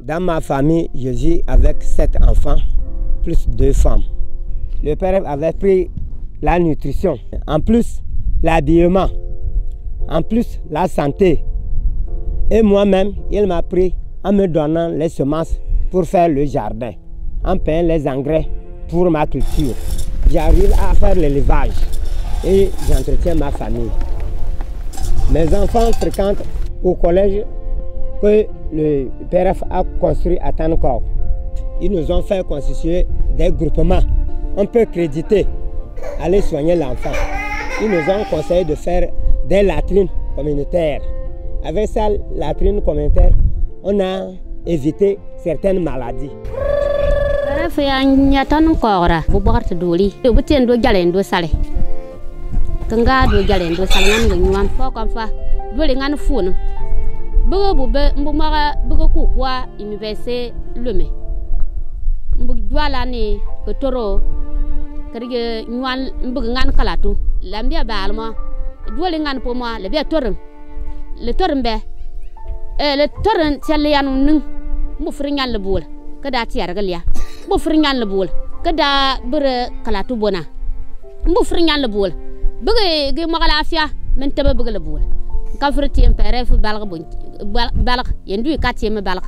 Dans ma famille, je vis avec sept enfants, plus deux femmes. Le père avait pris la nutrition, en plus l'habillement, en plus la santé. Et moi-même, il m'a pris en me donnant les semences pour faire le jardin, en payant les engrais pour ma culture. J'arrive à faire l'élevage et j'entretiens ma famille. Mes enfants fréquentent au collège que le PRF a construit à Tanokor. Ils nous ont fait constituer des groupements. On peut créditer, aller soigner l'enfant. Ils nous ont conseillé de faire des latrines communautaires. Avec ces latrines communautaires, on a évité certaines maladies. tinga do jalen do salŋani bi nyuan fo kam fa doli fu fun bugo bu be mbu bu ŋmaga bigi ku kuwa imivɛse le me bu dwala ni ko toro kirigi nyuan n bigi kalatu. Lambia baali do le ŋani po mɔ le be toro le toro be eh, le toro tɛli ya no n bu firi ŋani li bool ka daa tiɛrigi lia ya. Bu firi ŋani ka daa bere kalatu bona. Mu bu firi ŋani بقي جي مغلا عافية من تبى بقلبول بالغ بالغ يندوي بالغ